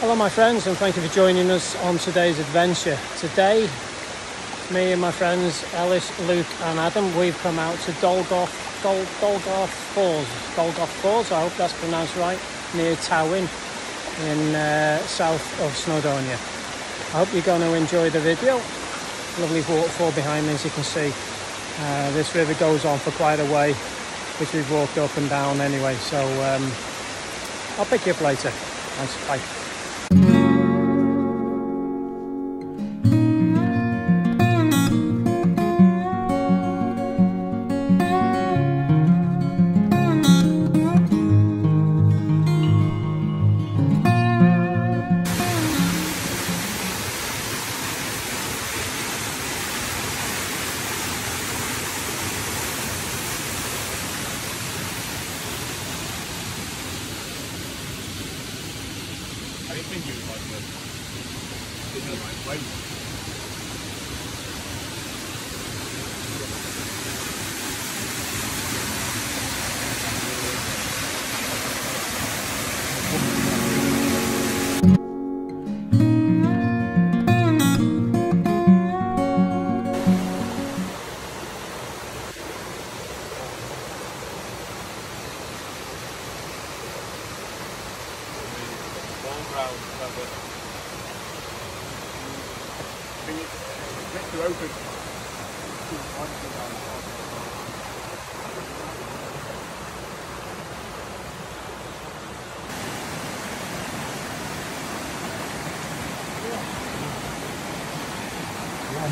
Hello my friends and thank you for joining us on today's adventure. Today, me and my friends Ellis, Luke and Adam, we've come out to Dolgoch, Dol, Dolgoch Falls, Dolgoch Falls, I hope that's pronounced right, near Tywyn in uh, south of Snowdonia. I hope you're going to enjoy the video. Lovely waterfall behind me as you can see. Uh, this river goes on for quite a way, which we've walked up and down anyway, so um, I'll pick you up later. Thanks, bye. Wait, wait.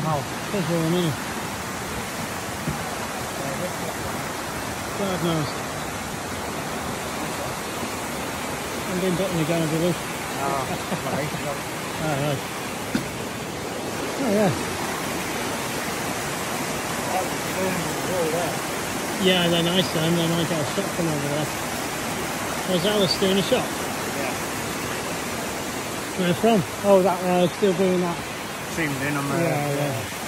Mouth. That's what I mean. God knows. I'm being bitten again, I believe. Right. oh, right. Oh, yeah. Yeah, they're nice then. They might get a shot from over there. Was Alice doing a shot? Yeah. Where from? Oh, that uh, still doing that seamed in on the. Yeah, yeah.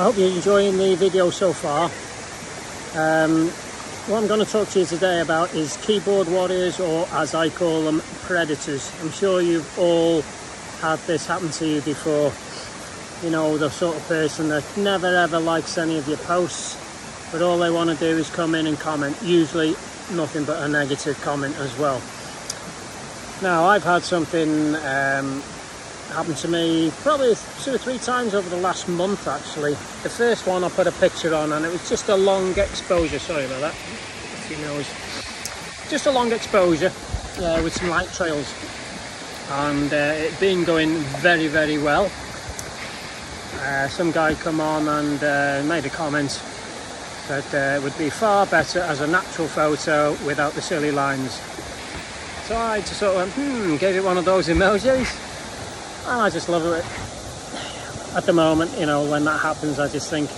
I hope you're enjoying the video so far. Um, what I'm going to talk to you today about is keyboard warriors or as I call them predators. I'm sure you've all had this happen to you before. You know, the sort of person that never ever likes any of your posts but all they want to do is come in and comment, usually nothing but a negative comment as well. Now I've had something um, happened to me probably two or three times over the last month actually. The first one I put a picture on and it was just a long exposure, sorry about that, nose. Just a long exposure uh, with some light trails and uh, it been going very very well. Uh, some guy come on and uh, made a comment that uh, it would be far better as a natural photo without the silly lines. So I just sort of went, hmm, gave it one of those emojis and I just love it. At the moment, you know, when that happens, I just think,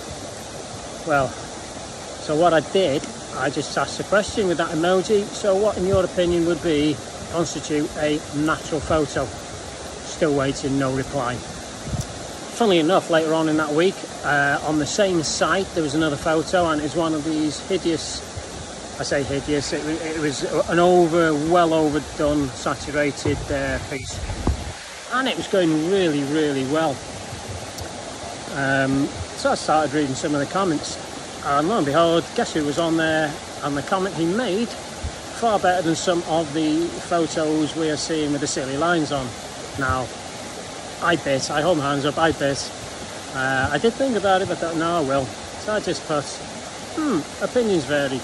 well, so what I did, I just asked a question with that emoji. So what, in your opinion, would be constitute a natural photo? Still waiting, no reply. Funnily enough, later on in that week, uh, on the same site there was another photo and it's one of these hideous I say hideous it, it was an over well overdone saturated uh, piece and it was going really really well um, so I started reading some of the comments and lo and behold guess who was on there and the comment he made far better than some of the photos we are seeing with the silly lines on now I bit I hold my hands up I bit uh, I did think about it, but thought, no, I will. So I just put, hmm, opinions vary.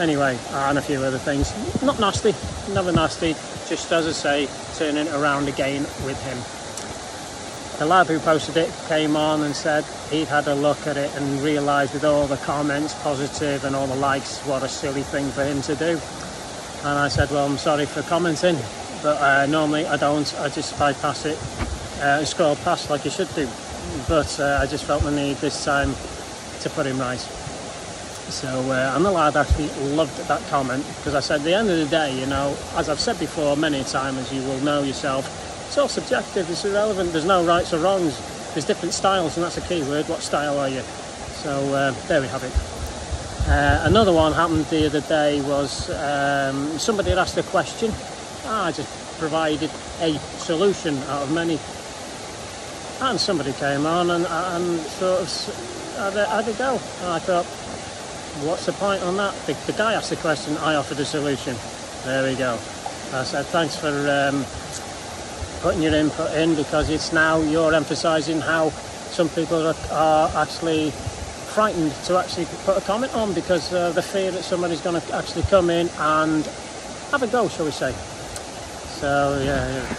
Anyway, and a few other things. Not nasty, never nasty, just as I say, turning around again with him. The lad who posted it came on and said he'd had a look at it and realised with all the comments, positive and all the likes, what a silly thing for him to do. And I said, well, I'm sorry for commenting, but uh, normally I don't. I just bypass it uh, and scroll past like you should do but uh, I just felt the need this time to put him right. So, uh, and the lad actually loved that comment because I said, at the end of the day, you know, as I've said before many times, as you will know yourself, it's all subjective, it's irrelevant, there's no rights or wrongs, there's different styles, and that's a key word. What style are you? So, uh, there we have it. Uh, another one happened the other day was um, somebody had asked a question. Ah, I just provided a solution out of many and somebody came on and, and sort of had a, had a go. And I thought, what's the point on that? The, the, guy asked the question, I offered a solution. There we go. I said, thanks for um, putting your input in because it's now you're emphasising how some people are, are, actually frightened to actually put a comment on because uh, the fear that somebody's going to actually come in and have a go, shall we say. So, yeah. yeah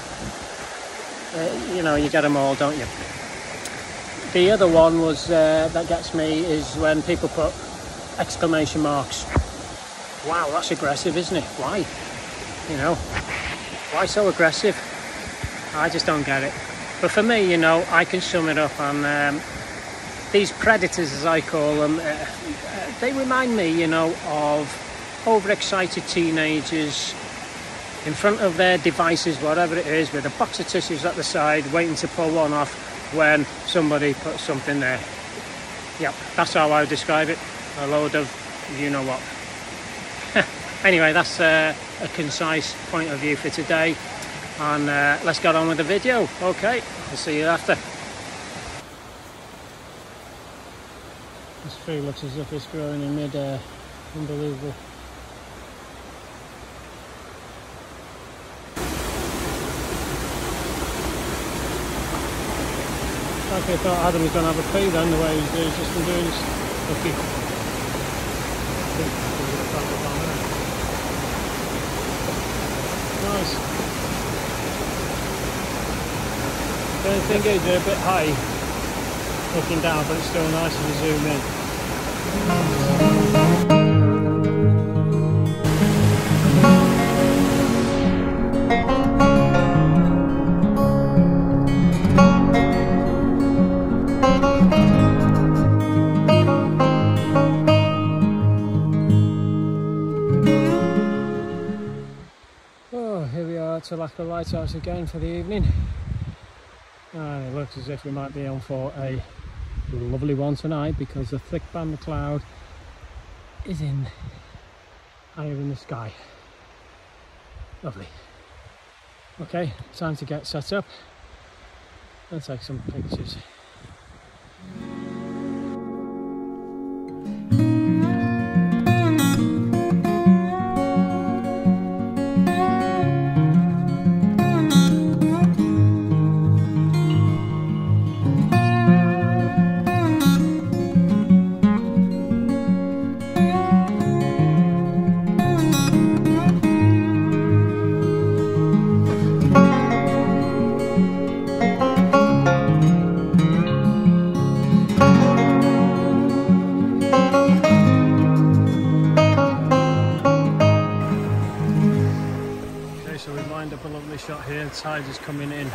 uh, you know, you get them all, don't you? The other one was uh, that gets me is when people put exclamation marks. Wow, that's aggressive, isn't it? Why? You know, why so aggressive? I just don't get it. But for me, you know, I can sum it up on um, these predators, as I call them. Uh, uh, they remind me, you know, of overexcited teenagers in front of their devices, whatever it is, with a box of tissues at the side, waiting to pull one off when somebody puts something there. Yep, that's how I would describe it. A load of you know what. anyway, that's uh, a concise point of view for today. And uh, let's get on with the video. Okay, I'll see you after. This tree looks as if it's growing in mid-air. Unbelievable. I thought Adam was going to have a pee then, the way he's, he's just been doing. Okay. Nice. Thing is they're a bit high looking down, but it's still nice if you zoom in. The lighthouse again for the evening. And it looks as if we might be on for a lovely one tonight because the thick band of cloud is in higher in the sky. Lovely. Okay time to get set up and take some pictures tide is coming in.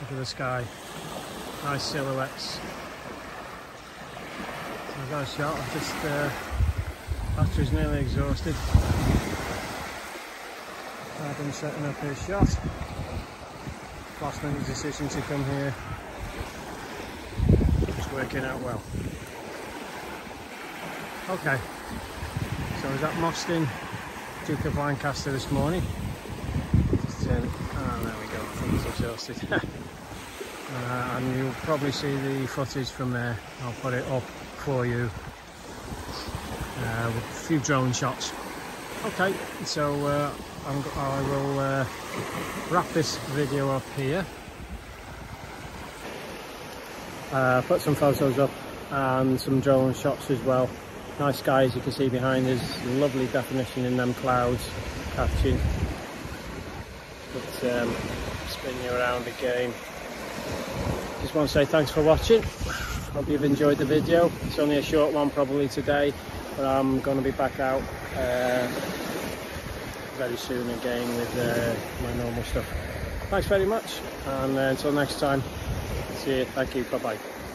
Look at the sky. Nice silhouettes. So I got a shot. I've just uh, battery's nearly exhausted. I've been setting up his shot. Last minute decision to come here. Working out well. Okay, so I was at Mostyn, Duke of Lancaster this morning. Just oh there we go, things adjusted. uh, and you'll probably see the footage from there. I'll put it up for you uh, with a few drone shots. Okay, so uh, i will uh, wrap this video up here. Uh, put some photos up and some drone shots as well. Nice skies you can see behind us lovely definition in them clouds. Catching but um, spin you around again. Just want to say thanks for watching. Hope you've enjoyed the video. It's only a short one probably today but I'm going to be back out uh, very soon again with uh, my normal stuff. Thanks very much and uh, until next time see you. Thank you. Bye bye